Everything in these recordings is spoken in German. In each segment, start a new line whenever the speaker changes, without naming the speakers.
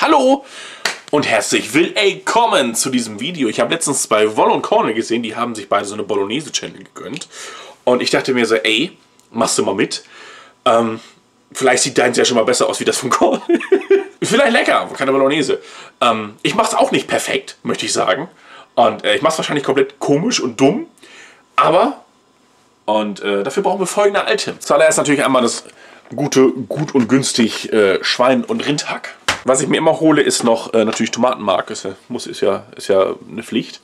Hallo und herzlich willkommen zu diesem Video. Ich habe letztens bei Woll und Cornel gesehen, die haben sich beide so eine Bolognese-Channel gegönnt. Und ich dachte mir so, ey, machst du mal mit? Ähm, vielleicht sieht deins ja schon mal besser aus wie das von Cornel. vielleicht lecker, keine Bolognese. Ähm, ich mache es auch nicht perfekt, möchte ich sagen. Und äh, ich mache es wahrscheinlich komplett komisch und dumm. Aber, und äh, dafür brauchen wir folgende Items. Zuallererst natürlich einmal das gute, gut und günstig äh, Schwein- und Rindhack. Was ich mir immer hole, ist noch äh, natürlich Tomatenmark. Ist muss, ist, ja, ist ja eine Pflicht,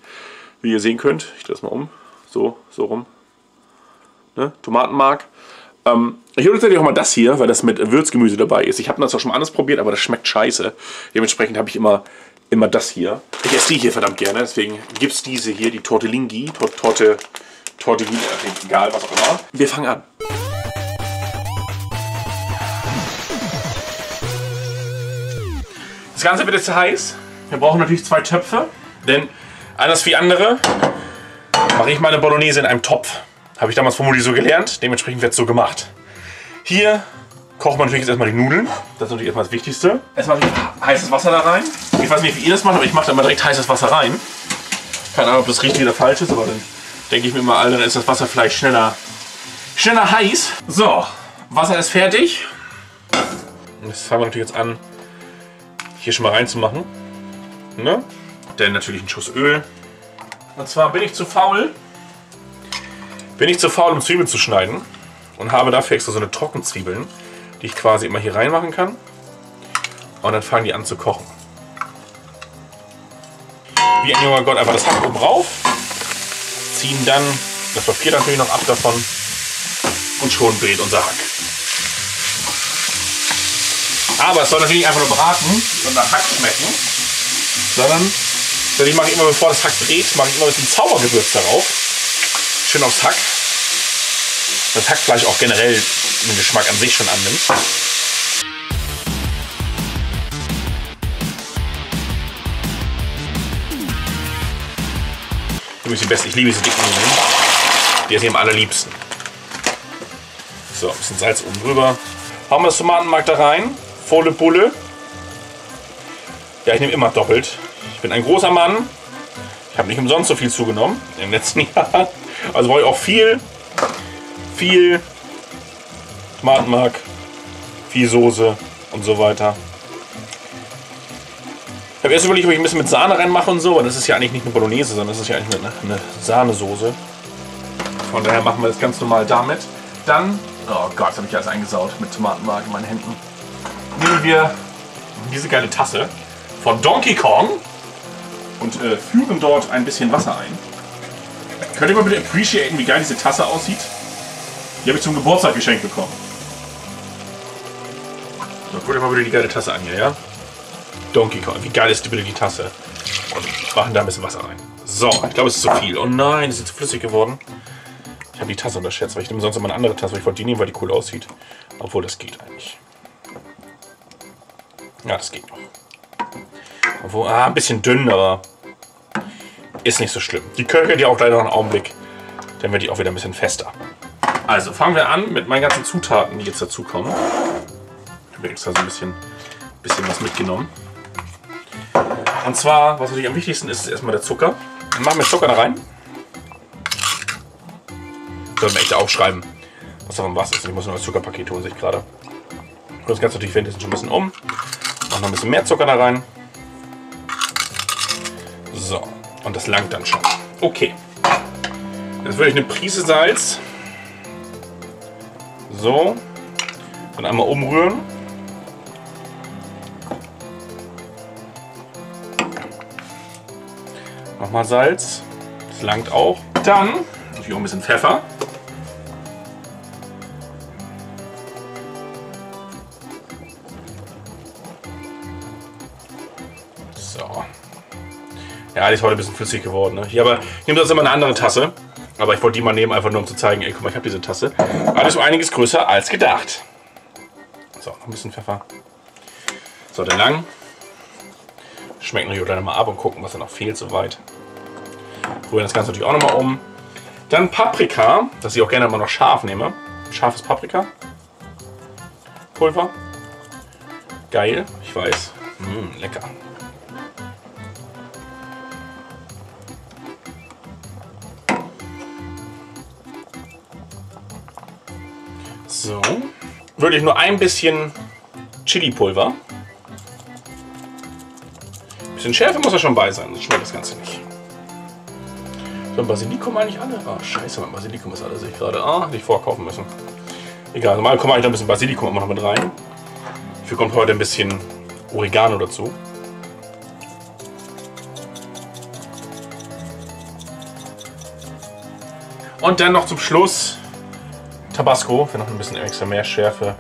wie ihr sehen könnt. Ich drehe das mal um. So, so rum. Ne? Tomatenmark. Ähm, ich hole tatsächlich auch mal das hier, weil das mit Würzgemüse dabei ist. Ich habe das auch schon mal anders probiert, aber das schmeckt scheiße. Dementsprechend habe ich immer, immer das hier. Ich esse die hier verdammt gerne, deswegen gibt es diese hier, die Tortellini. Tor Torte, Tortellini, egal, was auch immer. Wir fangen an. Ganze wird jetzt heiß. Wir brauchen natürlich zwei Töpfe, denn anders wie andere mache ich meine Bolognese in einem Topf. Habe ich damals vermutlich so gelernt, dementsprechend wird es so gemacht. Hier kochen wir natürlich jetzt erstmal die Nudeln. Das ist natürlich erstmal das Wichtigste. Erstmal heißes Wasser da rein. Ich weiß nicht, wie ihr das macht, aber ich mache da immer direkt heißes Wasser rein. Keine Ahnung, ob das richtig oder falsch ist, aber dann denke ich mir immer, dann ist das Wasser vielleicht schneller, schneller heiß. So, Wasser ist fertig. Und jetzt fangen wir natürlich jetzt an, hier schon mal reinzumachen. Ne? Dann natürlich einen Schuss Öl. Und zwar bin ich zu faul, bin ich zu faul, um Zwiebeln zu schneiden und habe dafür extra so eine Trockenzwiebeln, die ich quasi immer hier reinmachen kann. Und dann fangen die an zu kochen. Wie ein junger Gott einfach das Hack oben rauf, ziehen dann das Papier natürlich noch ab davon und schon dreht unser Hack. Aber es soll natürlich nicht einfach nur braten und nach Hack schmecken, sondern ich mache immer, bevor das Hack dreht, mache ich immer ein bisschen Zaubergewürz darauf. Schön aufs Hack. Das Hackfleisch auch generell den Geschmack an sich schon annimmt. Übrigens die beste, ich liebe diese dicken Nudeln. Die sind am allerliebsten. So, ein bisschen Salz oben drüber. Hauen wir das Tomatenmark da rein. Volle Bulle. Ja, ich nehme immer doppelt. Ich bin ein großer Mann. Ich habe nicht umsonst so viel zugenommen den letzten Jahren. Also brauche ich auch viel, viel Tomatenmark, viel Soße und so weiter. Ich habe erst überlegt, ob ich ein bisschen mit Sahne reinmache und so, aber das ist ja eigentlich nicht eine Bolognese, sondern das ist ja eigentlich eine, eine Sahnesoße. Von daher machen wir das ganz normal damit. Dann, oh Gott, habe ich alles eingesaut mit Tomatenmark in meinen Händen. Nehmen wir diese geile Tasse von Donkey Kong und äh, führen dort ein bisschen Wasser ein. Könnt ihr mal bitte appreciaten, wie geil diese Tasse aussieht? Die habe ich zum Geburtstag geschenkt bekommen. So, guckt euch mal bitte die geile Tasse an hier, ja? Donkey Kong, wie geil ist die bitte die Tasse? Und machen da ein bisschen Wasser rein. So, ich glaube es ist zu viel. Oh nein, es ist zu flüssig geworden. Ich habe die Tasse unterschätzt, weil ich nehme sonst immer eine andere Tasse. Ich wollte die nehmen, weil die cool aussieht. Obwohl, das geht eigentlich. Ja, das geht noch. Obwohl, ah, ein bisschen dünn, aber ist nicht so schlimm. Die köchelt ja auch leider noch einen Augenblick. Dann wird die auch wieder ein bisschen fester. Also fangen wir an mit meinen ganzen Zutaten, die jetzt dazukommen. Ich habe extra so ein bisschen, bisschen was mitgenommen. Und zwar, was natürlich am wichtigsten ist, ist erstmal der Zucker. Dann machen wir Zucker da rein. Sollen wir echt aufschreiben, was davon was ist. Ich muss noch das Zuckerpaket holen, sehe ich gerade. Und das Ganze natürlich währenddessen schon ein bisschen um. Noch ein bisschen mehr Zucker da rein. So, und das langt dann schon. Okay. Jetzt würde ich eine Prise Salz. So. Dann einmal umrühren. Nochmal Salz. Das langt auch. Dann natürlich auch ein bisschen Pfeffer. So. Ja, die ist heute ein bisschen flüssig geworden. Ne? Hier aber, ich nehme sonst immer eine andere Tasse. Aber ich wollte die mal nehmen, einfach nur um zu zeigen, ey, guck mal, ich habe diese Tasse. Alles um einiges größer als gedacht. So, noch ein bisschen Pfeffer. So, der lang. Schmecken wir dann mal ab und gucken, was da noch fehlt soweit. Rühren das Ganze natürlich auch nochmal um. Dann Paprika, das ich auch gerne mal noch scharf nehme. Scharfes Paprika. Pulver. Geil, ich weiß. Mmh, lecker. So. Wirklich nur ein bisschen Chili-Pulver. Bisschen Schärfe muss ja schon bei sein, sonst schmeckt das Ganze nicht. So, Basilikum eigentlich alle? Ah, scheiße, mein Basilikum ist alle, sehe ich gerade. Ah, hätte ich vorkaufen müssen. Egal, normal kommt eigentlich ein bisschen Basilikum immer noch mit rein. Dafür kommt heute ein bisschen Oregano dazu. Und dann noch zum Schluss Tabasco für noch ein bisschen extra mehr Schärfe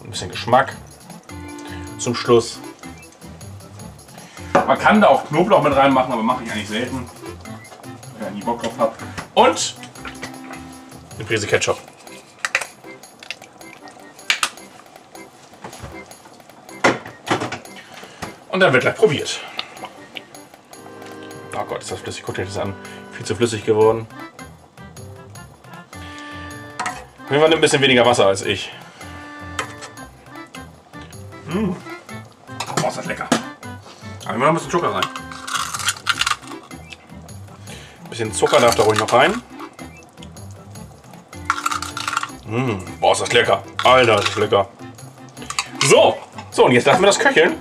und ein bisschen Geschmack. Zum Schluss. Man kann da auch Knoblauch mit reinmachen, aber mache ich eigentlich selten. Wenn ich nie Bock drauf habe. Und eine Prise Ketchup. Und dann wird gleich probiert. Oh Gott, ist das flüssig. Guckt euch das an. Viel zu flüssig geworden. Jeden Fall ein bisschen weniger Wasser als ich. Mmh. Oh, ist das lecker. Aber immer noch ein bisschen Zucker rein. Ein bisschen Zucker darf da ruhig noch rein. Mmh. Boah, ist das lecker. Alter, ist das lecker. So, so und jetzt lassen wir das köcheln.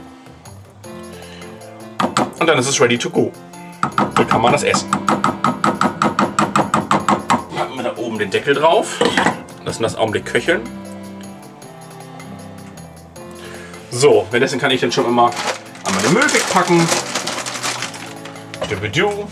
Und dann ist es ready to go. Dann kann man das essen. Packen wir da oben den Deckel drauf. Lassen das Augenblick köcheln. So, währenddessen kann ich dann schon immer einmal den Müll wegpacken. Dubidu.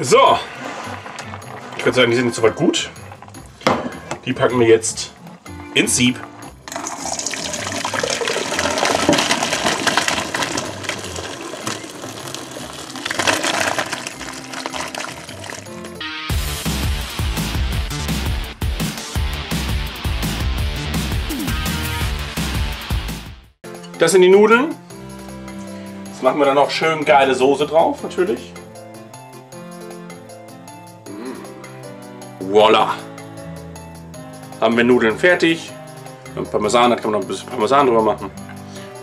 So, ich würde sagen, die sind jetzt soweit gut. Die packen wir jetzt ins Sieb. Das sind die Nudeln. Jetzt machen wir da noch schön geile Soße drauf, natürlich. Voila! Haben wir Nudeln fertig. Und Parmesan, da kann man noch ein bisschen Parmesan drüber machen.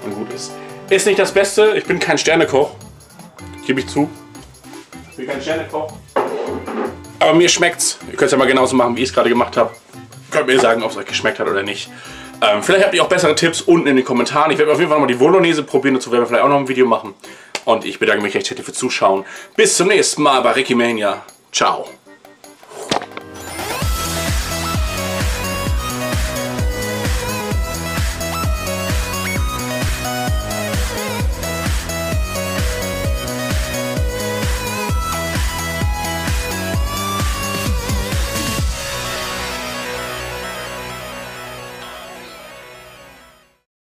Und gut ist. Ist nicht das Beste. Ich bin kein Sternekoch. Gebe ich zu. Ich bin kein Sternekoch. Aber mir schmeckt's. Ihr könnt es ja mal genauso machen, wie ich es gerade gemacht habe. Könnt mir sagen, ob es euch geschmeckt hat oder nicht. Ähm, vielleicht habt ihr auch bessere Tipps unten in den Kommentaren. Ich werde auf jeden Fall mal die Bolognese probieren. Dazu werden wir vielleicht auch noch ein Video machen. Und ich bedanke mich recht herzlich fürs Zuschauen. Bis zum nächsten Mal bei Ricky Mania. Ciao.